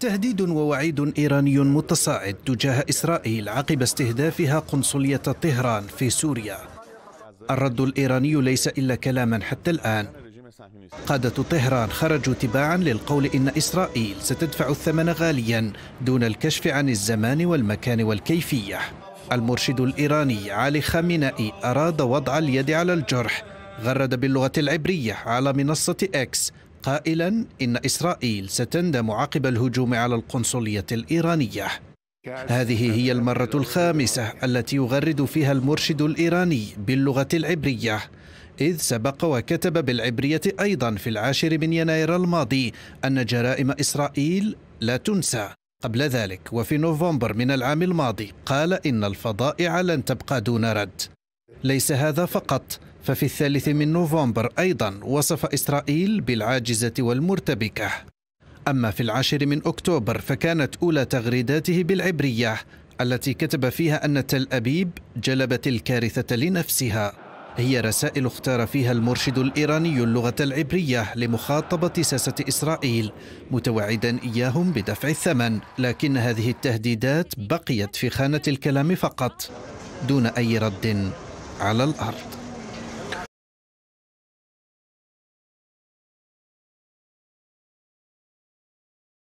تهديد ووعيد إيراني متصاعد تجاه إسرائيل عقب استهدافها قنصلية طهران في سوريا. الرد الإيراني ليس إلا كلاما حتى الآن. قادة طهران خرجوا تباعا للقول إن إسرائيل ستدفع الثمن غاليا دون الكشف عن الزمان والمكان والكيفية. المرشد الإيراني علي خامنائي أراد وضع اليد على الجرح. غرد باللغة العبرية على منصة إكس قائلا إن إسرائيل ستندم عقب الهجوم على القنصلية الإيرانية. هذه هي المرة الخامسة التي يغرد فيها المرشد الإيراني باللغة العبرية إذ سبق وكتب بالعبرية أيضا في العاشر من يناير الماضي أن جرائم إسرائيل لا تنسى. قبل ذلك وفي نوفمبر من العام الماضي قال إن الفضائع لن تبقى دون رد. ليس هذا فقط ففي الثالث من نوفمبر أيضا وصف إسرائيل بالعاجزة والمرتبكة. أما في العاشر من أكتوبر فكانت أولى تغريداته بالعبرية التي كتب فيها أن تل أبيب جلبت الكارثة لنفسها. هي رسائل اختار فيها المرشد الإيراني اللغة العبرية لمخاطبة ساسة إسرائيل متوعدا إياهم بدفع الثمن. لكن هذه التهديدات بقيت في خانة الكلام فقط دون أي رد. على الأرض.